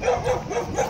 Não, não, não, não.